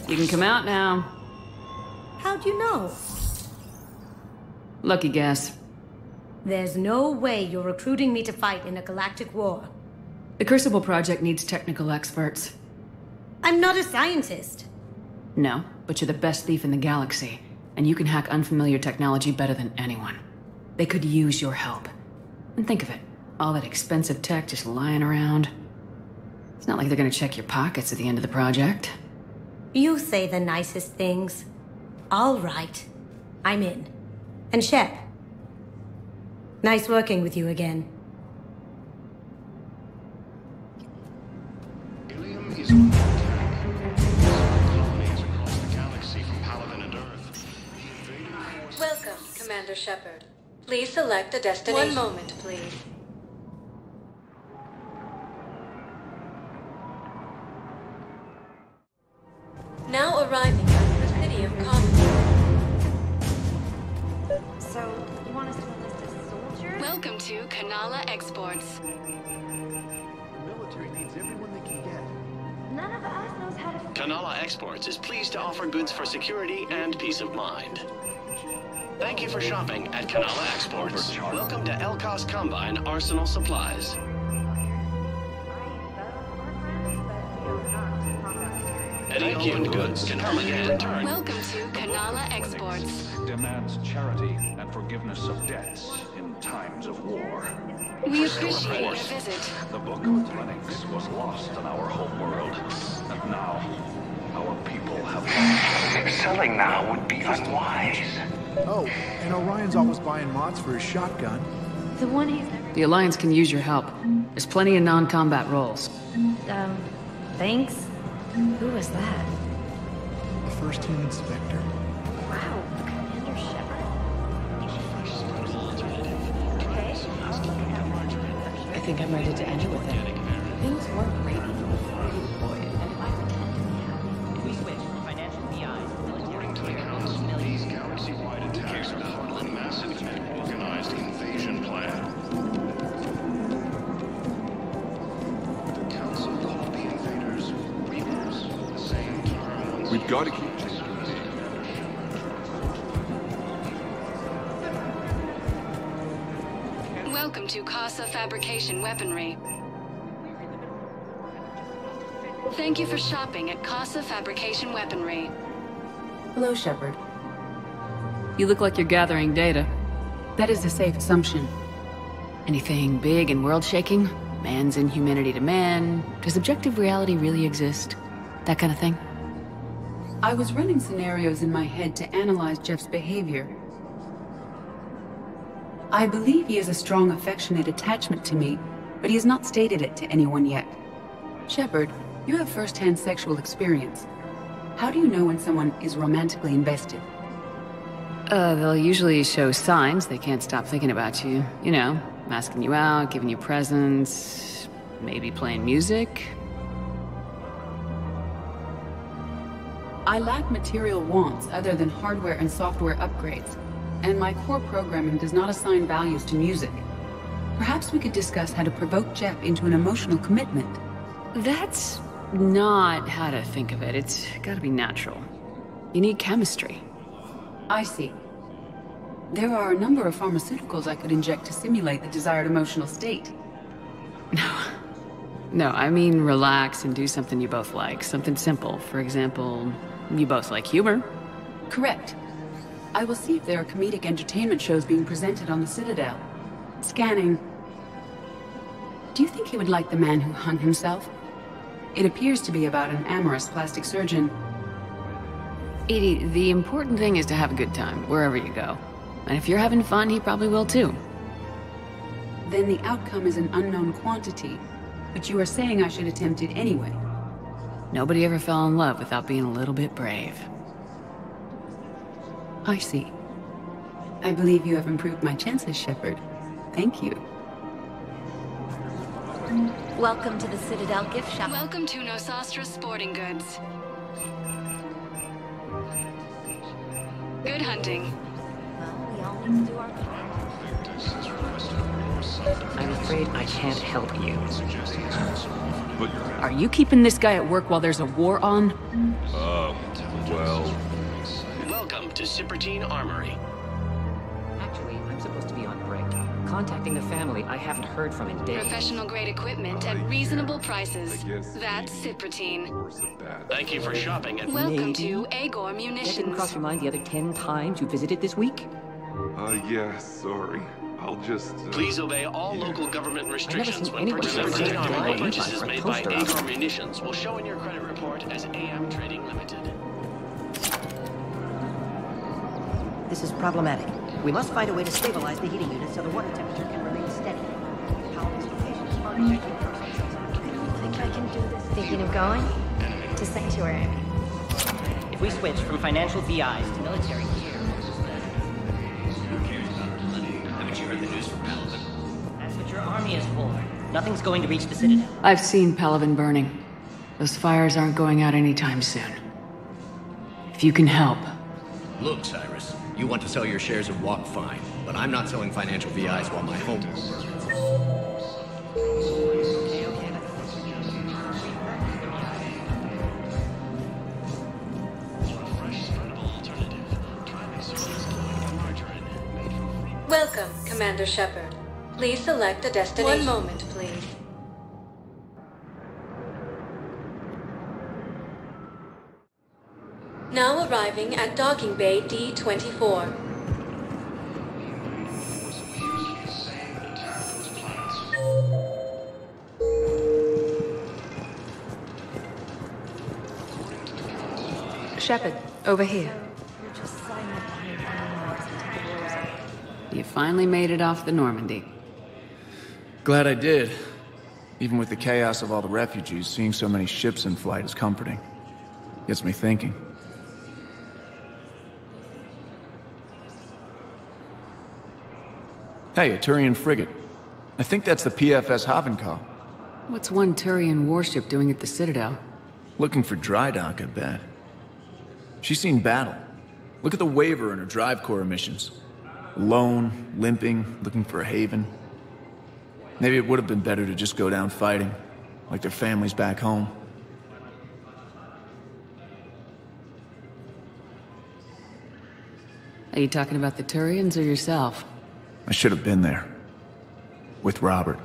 You can come out now. How'd you know? Lucky guess. There's no way you're recruiting me to fight in a galactic war. The Crucible Project needs technical experts. I'm not a scientist. No, but you're the best thief in the galaxy, and you can hack unfamiliar technology better than anyone. They could use your help. And think of it, all that expensive tech just lying around. It's not like they're gonna check your pockets at the end of the project. You say the nicest things. All right. I'm in. And Shep. Nice working with you again. Ilium is under attack. Colonies across the galaxy from Palaven and Earth. Welcome, Commander Shepard. Please select a destination. One moment, please. Security and peace of mind. Thank you for shopping at Kanala Exports. Welcome to Elkoss Combine Arsenal Supplies. Any opened goods can only get returned. Welcome to Kanala Exports. Demands charity and forgiveness of debts in times of war. We appreciate your visit. The Book of Lennox was lost in our homeworld, and now our people have lost. Selling now would be unwise. Oh, and Orion's always buying mods for his shotgun. The one he's... The Alliance can use your help. There's plenty of non-combat roles. Um, thanks? Who was that? The first team inspector. Wow, Commander Shepard. I think I'm ready to end it with it. Weaponry. Thank you for shopping at Kassa Fabrication Weaponry. Hello, Shepard. You look like you're gathering data. That is a safe assumption. Anything big and world-shaking? Man's inhumanity to man? Does objective reality really exist? That kind of thing? I was running scenarios in my head to analyze Jeff's behavior. I believe he has a strong affectionate attachment to me, but he has not stated it to anyone yet. Shepard, you have first-hand sexual experience. How do you know when someone is romantically invested? Uh, they'll usually show signs they can't stop thinking about you. You know, asking you out, giving you presents, maybe playing music. I lack material wants other than hardware and software upgrades, and my core programming does not assign values to music. Perhaps we could discuss how to provoke Jeff into an emotional commitment. That's not how to think of it. It's gotta be natural. You need chemistry. I see. There are a number of pharmaceuticals I could inject to simulate the desired emotional state. No. No, I mean relax and do something you both like. Something simple. For example, you both like humor. Correct. I will see if there are comedic entertainment shows being presented on the Citadel. Scanning. Do you think he would like The Man Who Hung Himself? It appears to be about an amorous plastic surgeon. EDI, the important thing is to have a good time, wherever you go. And if you're having fun, he probably will too. Then the outcome is an unknown quantity, but you are saying I should attempt it anyway. Nobody ever fell in love without being a little bit brave. I see. I believe you have improved my chances, Shepard. Thank you. Welcome to the Citadel gift shop. Welcome to Nos Astra Sporting Goods. Good hunting. I'm afraid I can't help you. Are you keeping this guy at work while there's a war on? Uh, well... Welcome to Cipritine Armory. Contacting the family I haven't heard from in days. Professional grade equipment at reasonable prices. That's Cipritine. Thank you for shopping at Welcome to Agor Munitions. That didn't cross your mind the other ten times you visited this week? Uh, yeah, sorry. I'll just... Uh... Please obey all local government restrictions seen when anyone purchasing ever Cipritine take Armory. a Purchases for a made by Agor. Munitions will show in your credit report as AM Trading Limited. This is problematic. We must find a way to stabilize the heating unit so the water temperature can remain steady. Power dislocation is Think I can do this? Thinking of going? To Sanctuary. If we switch from financial VIs to military gear, Haven't you heard the news from Palaven? that's what your army is for. Nothing's going to reach the Citadel. I've seen Palaven burning. Those fires aren't going out anytime soon. If you can help, Look, Cyrus, you want to sell your shares of Walk fine, but I'm not selling financial VIs while my home burns. Welcome, Commander Shepard. Please select a destination. One moment, please. Now arriving at Docking Bay D-24. Shepard, over here. You finally made it off the Normandy. Glad I did. Even with the chaos of all the refugees, seeing so many ships in flight is comforting. Gets me thinking. Hey, a Turian frigate. I think that's the PFS Havenkal. What's one Turian warship doing at the Citadel? Looking for dry dock, I bet. She's seen battle. Look at the waiver in her drive core emissions. Alone, limping, looking for a haven. Maybe it would have been better to just go down fighting, like their families back home. Are you talking about the Turians or yourself? I should have been there. With Robert.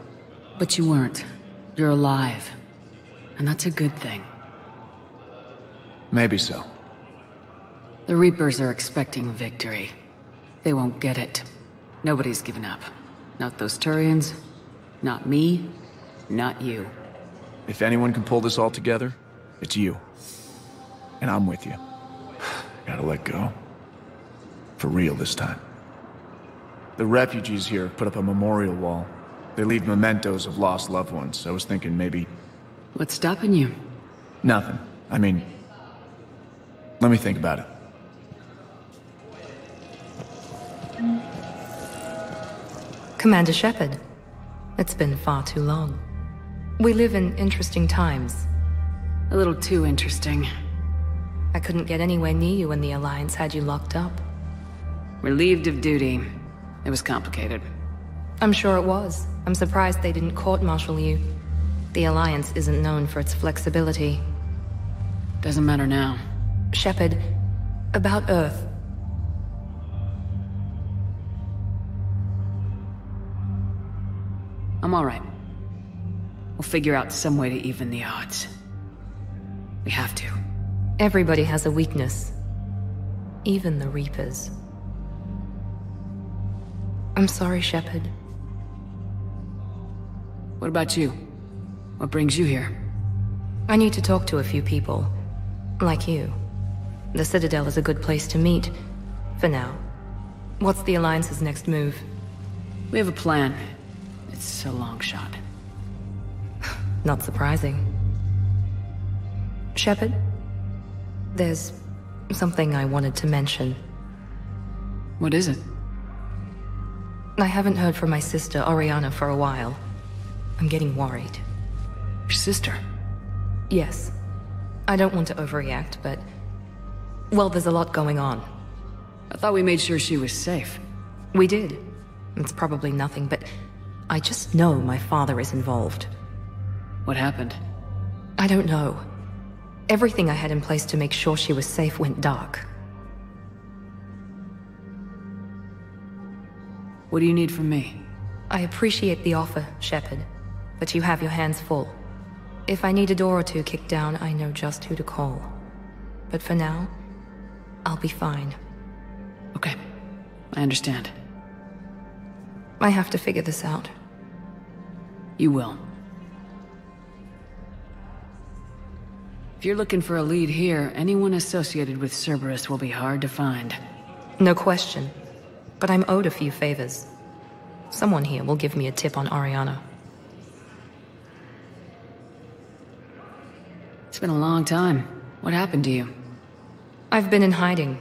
But you weren't. You're alive. And that's a good thing. Maybe so. The Reapers are expecting victory. They won't get it. Nobody's given up. Not those Turians, not me, not you. If anyone can pull this all together, it's you. And I'm with you. Gotta let go. For real this time. The refugees here put up a memorial wall. They leave mementos of lost loved ones. I was thinking maybe... What's stopping you? Nothing. I mean... Let me think about it. Commander Shepard. It's been far too long. We live in interesting times. A little too interesting. I couldn't get anywhere near you when the Alliance had you locked up. Relieved of duty. It was complicated. I'm sure it was. I'm surprised they didn't court-martial you. The Alliance isn't known for its flexibility. Doesn't matter now. Shepard, about Earth. I'm alright. We'll figure out some way to even the odds. We have to. Everybody has a weakness. Even the Reapers. I'm sorry, Shepard. What about you? What brings you here? I need to talk to a few people. Like you. The Citadel is a good place to meet. For now. What's the Alliance's next move? We have a plan. It's a long shot. Not surprising. Shepard? There's something I wanted to mention. What is it? I haven't heard from my sister, Oriana, for a while. I'm getting worried. Your sister? Yes. I don't want to overreact, but... Well, there's a lot going on. I thought we made sure she was safe. We did. It's probably nothing, but... I just know my father is involved. What happened? I don't know. Everything I had in place to make sure she was safe went dark. What do you need from me? I appreciate the offer, Shepard, but you have your hands full. If I need a door or two kicked down, I know just who to call. But for now, I'll be fine. Okay. I understand. I have to figure this out. You will. If you're looking for a lead here, anyone associated with Cerberus will be hard to find. No question. But I'm owed a few favors. Someone here will give me a tip on Oriana. It's been a long time. What happened to you? I've been in hiding.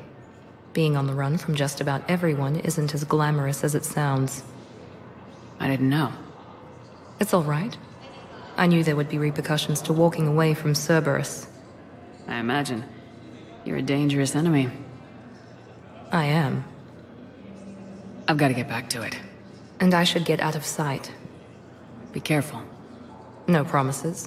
Being on the run from just about everyone isn't as glamorous as it sounds. I didn't know. It's all right. I knew there would be repercussions to walking away from Cerberus. I imagine. You're a dangerous enemy. I am. I've got to get back to it. And I should get out of sight. Be careful. No promises.